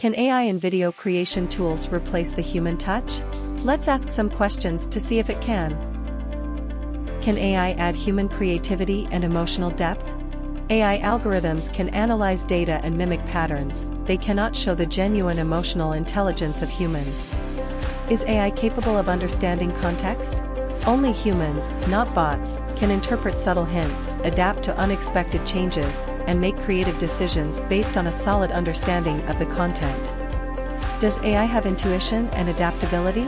Can AI and video creation tools replace the human touch? Let's ask some questions to see if it can. Can AI add human creativity and emotional depth? AI algorithms can analyze data and mimic patterns, they cannot show the genuine emotional intelligence of humans. Is AI capable of understanding context? Only humans, not bots, can interpret subtle hints, adapt to unexpected changes, and make creative decisions based on a solid understanding of the content. Does AI have intuition and adaptability?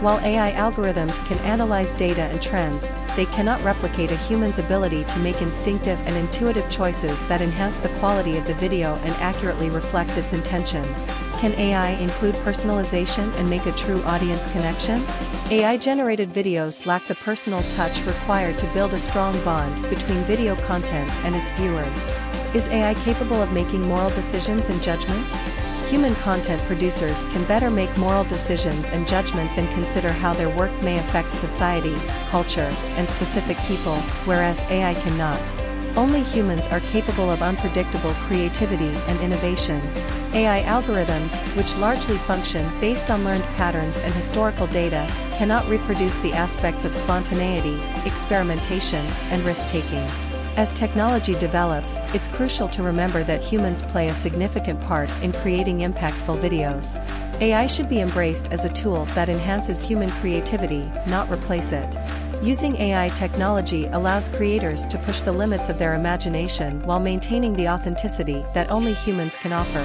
While AI algorithms can analyze data and trends, they cannot replicate a human's ability to make instinctive and intuitive choices that enhance the quality of the video and accurately reflect its intention. Can AI include personalization and make a true audience connection? AI-generated videos lack the personal touch required to build a strong bond between video content and its viewers. Is AI capable of making moral decisions and judgments? Human content producers can better make moral decisions and judgments and consider how their work may affect society, culture, and specific people, whereas AI cannot. Only humans are capable of unpredictable creativity and innovation. AI algorithms, which largely function based on learned patterns and historical data, cannot reproduce the aspects of spontaneity, experimentation, and risk-taking. As technology develops, it's crucial to remember that humans play a significant part in creating impactful videos. AI should be embraced as a tool that enhances human creativity, not replace it. Using AI technology allows creators to push the limits of their imagination while maintaining the authenticity that only humans can offer.